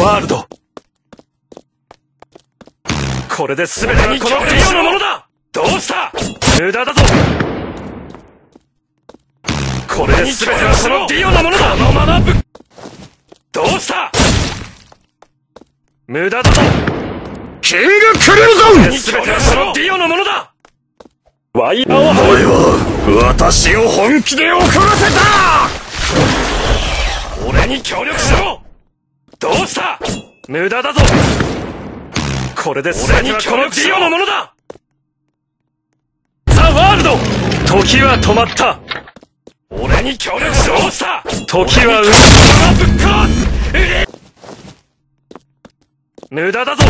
ワールド。これで全てはこのディオのものだ。どうした？無駄だぞ。これで全てはこのディオのものだ。この学ぶどうした？無駄だぞ。キングクリムゾン全てはこのディオのものだ。ワイヤーお前は私を本気で怒らせた！俺に協力しろどうした？無駄だぞ。これで全てはこのディオのものだ。ザ・ワールド。時は止まった。俺に協力しろ。どうした？時は動くぶっ壊す。ええ無駄だぞ。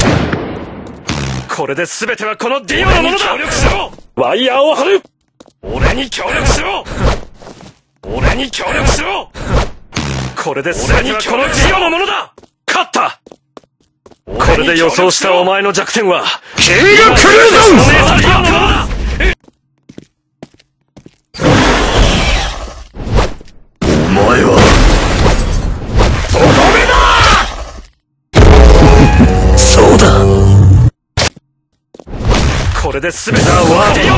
これで全てはこのディオのものだ。協力しろ。ワイヤーを張る。俺に協力しろ。俺に協力しろこれで全てはこのディオのものだ。勝った。これで予想したお前の弱点は、キングクリムゾンお前は。とどめだそうだこれで全ては。ワール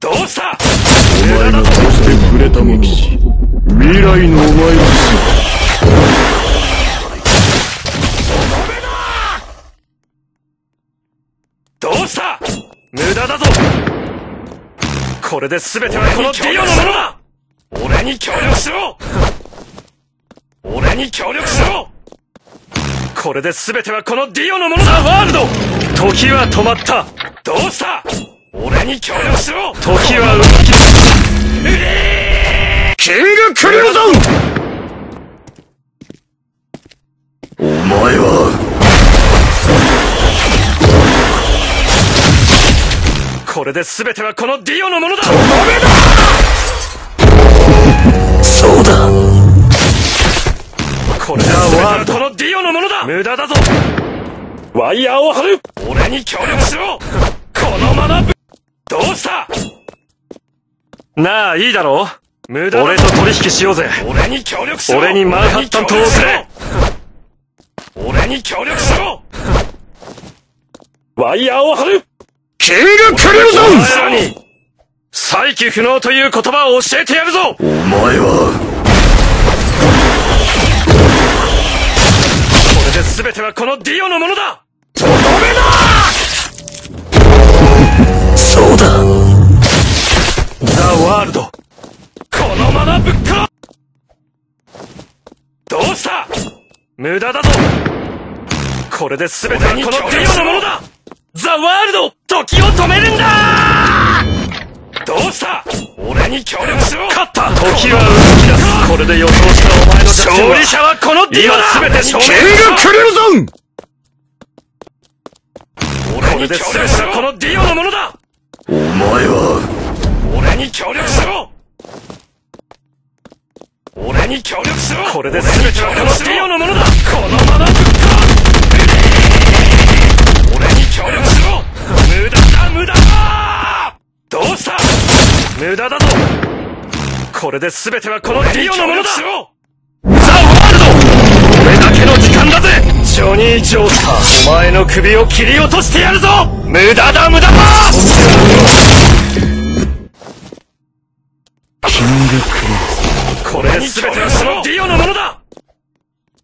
ドどうしたお前がそして触れたもの未来のお前ですどうした無駄だぞこれで全てはこのディオのものだ俺に協力しろ俺に協力しろこれで全てはこのディオのものだワールド時は止まったどうした俺に協力しろ時は動き出すキングクリムゾン！お前は。これで全てはこのディオのものだ！そうだ。これではこのディオのものだ！無駄だぞ！ワイヤーを張る！俺に協力しろ！この学ぶどうした！なあ、いいだろう無駄俺と取引しようぜ。俺に協力しろ。俺にマンハッタン島をくれ俺に協力しろ。ワイヤーを張る。キングクリムおゾ前らに。再起不能という言葉を教えてやるぞ。ンお前は。これで全てはこのディオのものだ。とどめだ。そうだ。ザ・ワールドこのままぶっ壊どうした？無駄だぞ。これで全てはこのディオのものだ。ザ・ワールド時を止めるんだ！どうした？俺に協力しろ。勝った。時は動き出す。これで予想したお前の勝利者はこのディオだ全て証キ明ングクリムゾン俺に協力しろ。このディオのものだ。お前は？俺に協力しろ。俺に協力しろこれで全てはこのディオのものだ。このままぶっ壊す俺に協力しろ無駄だ無駄だ。どうした？無駄だぞ。これで全てはこのディオのものだ。ザ・ワールド。俺だけの時間だぜ。ジョニー・ジョースター。お前の首を切り落としてやるぞ。無駄だ無駄だ。キングクリこれで全てはそのディオのものだ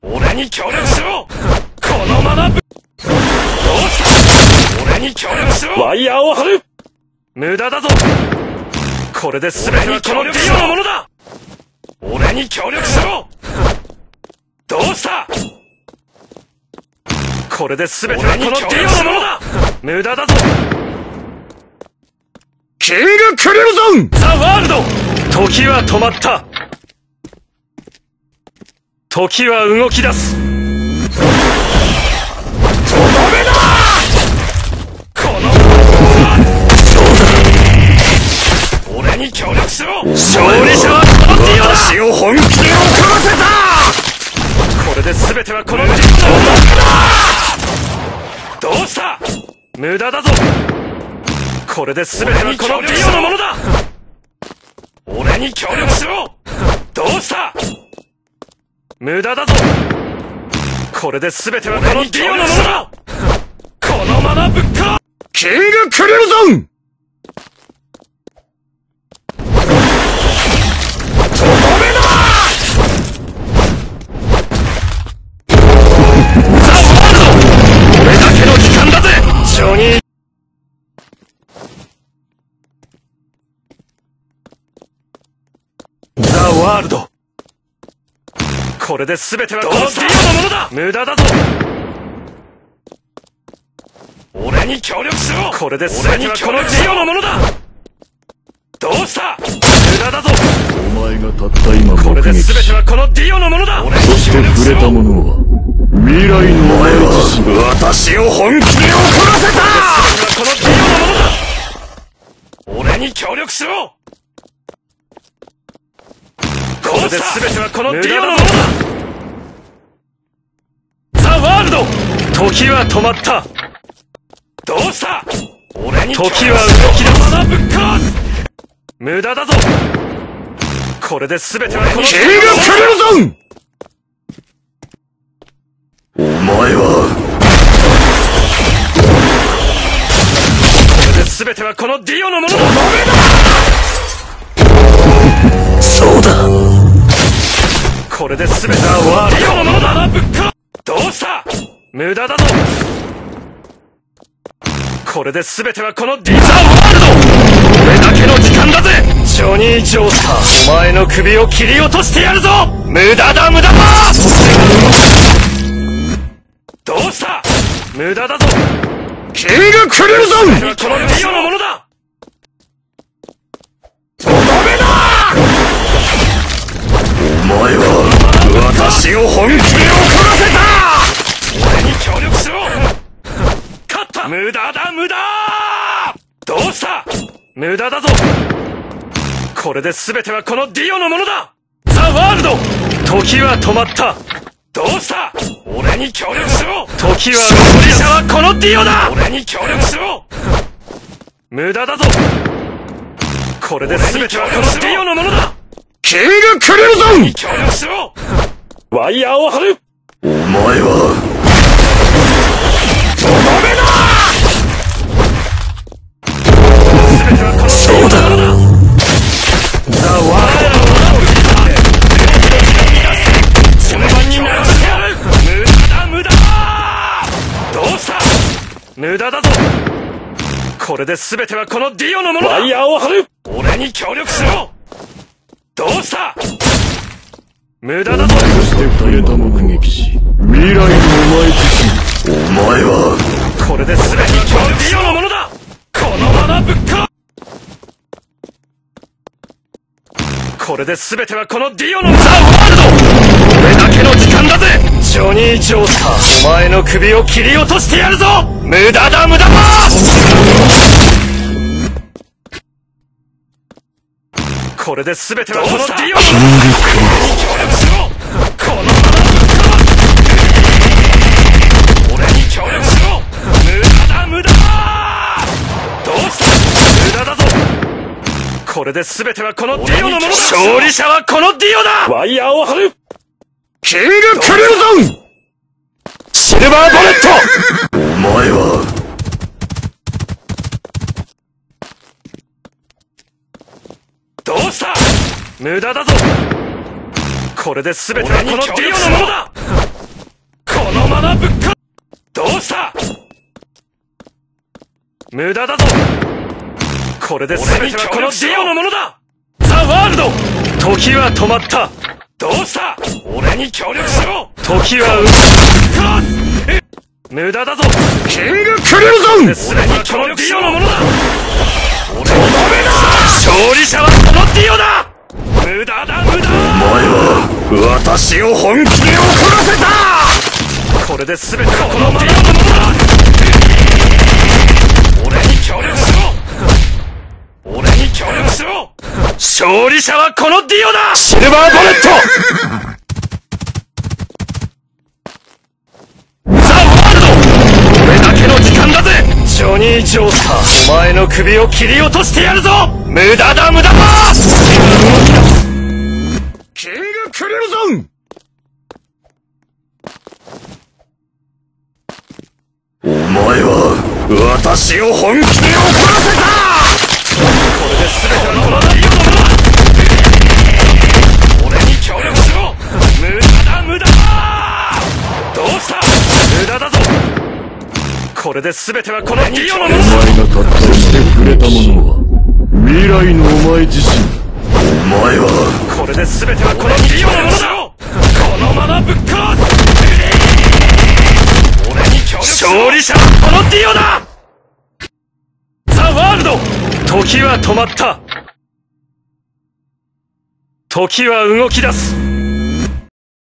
俺に協力しろ。このままぶどうした俺に協力しろ。ワイヤーを張る。無駄だぞ。これで全てはこのディオのものだ俺に協力しろ。どうした？これで全てはこのディオのものだ。無駄だぞ。キングクリムゾン。ザ・ワールド。時は止まった時は動き出す。とどめだ。この俺に協力しろ。勝利者はこのディオ私を本気で怒らせた。これで全てはこのディオのものだ。どうした？無駄だぞ。これで全てはこのディオのものだ。俺に協力しろ。どうした？無駄だぞ。これで全てはこのディオのものだ。このままぶっ殺キングクリムゾン。俺だけの時間だぜ。ジョニー。ザ・ワールドこれで全てはこのディオのものだ。無駄だぞ。俺に協力しろ。これで全てはこのディオのものだどうした。無駄だぞ。お前がたった今これで全てはこのディオのものだ。俺にそして協力しろ触れた者は未来のお前自身私を本気で怒らせた。このディオのものだ。俺に協力しろこれで全てはこのディオのものだ。ザ・ワールド。時は止まった。どうした？俺に時は動き出す。まだぶっ壊す無駄だぞ。これで全てはこのキングクリムゾン！お前はこれで全てはこのディオのものだ！そうだこれで全てはディオのものだぶっかどうした？無駄だぞ。これで全てはこのディザワールド。俺だけの時間だぜ。ジョニー・ジョースター。お前の首を切り落としてやるぞ。無駄だ無駄だ。どうした？無駄だぞ。キングクリムゾンこのディオのものだ。お前は私を本気で怒らせた。俺に協力しろ。勝った無駄だ無駄。どうした？無駄だぞ。これで全てはこのディオのものだ。ザ・ワールド。時は止まった。どうした？俺に協力しろ。時は勝利者はこのディオだ。俺に協力しろ。無駄だぞ。これで全てはこのディオのものだ。キングクリムゾン協力しろワイヤーを張る。お前は。無駄だぞ。これで全てはこのディオのものだ。ワイヤーを張る。俺に協力しろ。どうした？無駄だぞ。そして触れた目撃し未来のお前自身お前はこれで全てはこのディオのものだ。このままぶっか。これで全てはこのディオのザ・ワールド俺だけの時間だぜ。ジョニー・ジョースターお前の首を切り落としてやるぞ。無駄だ無駄だ。これで全てはこのディオのものだ協力しろこのままぶっか俺に協力しろ。無駄だ無駄どうした？無駄だぞ。これで全てはこのディオのものだ。勝利者はこのディオだ。ワイヤーを張るキングクリン。シルバーボレット。お前はどうした？無駄だぞ。これで全てはこのディオのものだ。このままぶっかどうした？無駄だぞ。これで全てはこのディオのものだ。ザ・ワールド。時は止まった。どうした？俺に協力しろ時は動く無駄だぞ。キングクリムゾン。俺に協力しろのものだ。俺のダメだ無駄だ無駄。お前は私を本気で怒らせた。これで全てはこのディオのものだ俺に協力しろ。俺に協力しろ。勝利者はこのディオだ。シルバーボレット。ザ・ワールド。俺だけの時間だぜ。ジョニー・ジョースター。お前の首を切り落としてやるぞ。無駄だ無駄だお前は、私を本気で怒らせた！これで全ての俺に協力しろ！無駄だ無駄だ！どうした？無駄だぞ！これで全てはこのギオのものお前が葛藤してくれたものは、未来のお前自身。前はこれで全てはこのディオのものだろこのままぶっ殺す。俺に勝利者はこのディオだザ・ワールド。時は止まった。時は動き出す。